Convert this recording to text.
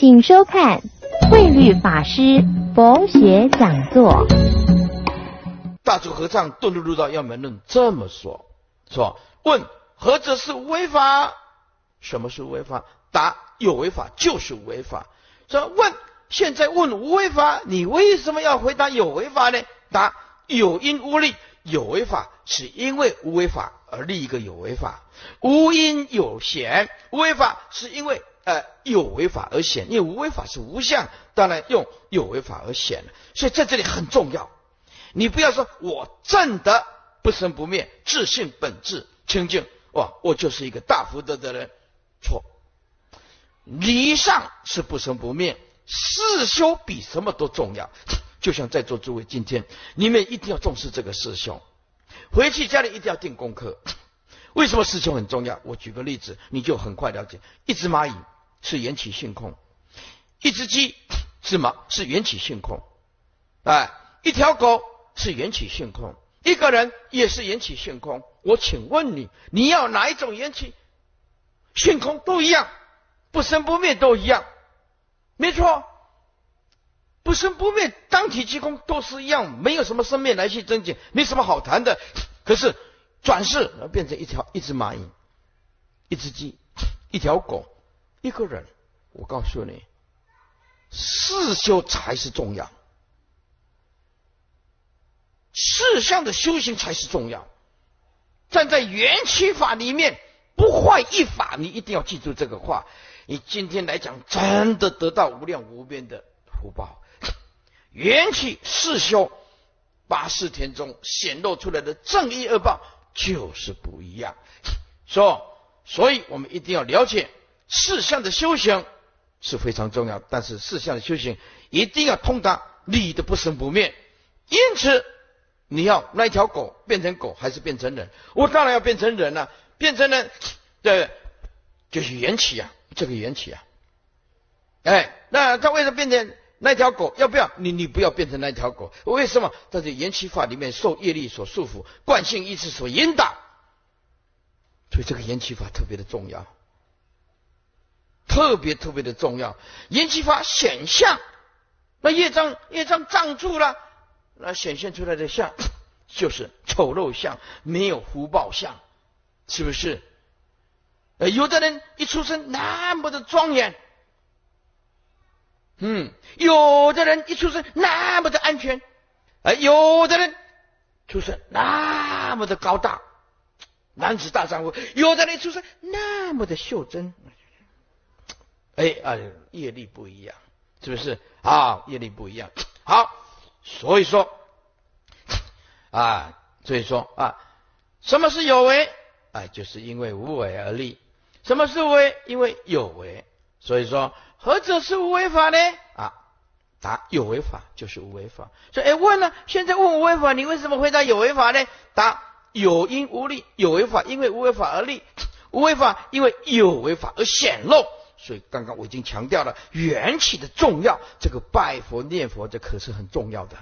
请收看慧律法师佛学讲座。大足和尚顿入入道要门论这么说：说问何者是无为法？什么是违法？答有违法就是违法。说问现在问无违法，你为什么要回答有违法呢？答有因无利，有违法是因为无违法而立一个有违法，无因有显，无违法是因为呃有为法而显，因为无为法是无相，当然用有为法而显了。所以在这里很重要，你不要说我正得不生不灭，自信本质清净，哇，我就是一个大福德的人，错。离上是不生不灭，事修比什么都重要。就像在座诸位，今天你们一定要重视这个师兄，回去家里一定要定功课。为什么事情很重要？我举个例子，你就很快了解。一只蚂蚁是缘起性空，一只鸡是吗？是缘起性空。哎，一条狗是缘起性空，一个人也是缘起性空。我请问你，你要哪一种缘起？性空都一样，不生不灭都一样，没错。不生不灭，当体即空，都是一样，没有什么生灭来去增减，没什么好谈的。可是转世而变成一条一只蚂蚁，一只鸡，一条狗，一个人。我告诉你，四修才是重要，四相的修行才是重要。站在缘起法里面，不坏一法，你一定要记住这个话。你今天来讲，真的得到无量无边的福报。缘起四修八四天中显露出来的正义恶报就是不一样，说，所以我们一定要了解四相的修行是非常重要，但是四相的修行一定要通达理的不生不灭。因此，你要那一条狗变成狗还是变成人？我当然要变成人了，变成人，对，就是缘起啊，这个缘起啊，哎，那他为什么变成？那条狗要不要你？你不要变成那条狗。为什么？在这缘起法里面受业力所束缚，惯性意识所引导，所以这个缘起法特别的重要，特别特别的重要。缘起法显象，那业障业障障住了，那显现出来的相就是丑陋相，没有福报相，是不是？呃，有的人一出生那么的庄严。嗯，有的人一出生那么的安全，啊，有的人出生那么的高大，男子大丈夫；有的人出生那么的袖珍，哎啊，业力不一样，是不是啊？业力不一样。好，所以说啊，所以说啊，什么是有为？哎，就是因为无为而立。什么是为？因为有为。所以说。何者是无为法呢？啊，答有为法就是无为法。所以，哎，问了，现在问无为法，你为什么回答有为法呢？答有因无利，有为法因为无为法而立，无为法因为有为法而显露。所以，刚刚我已经强调了缘起的重要，这个拜佛念佛，这可是很重要的。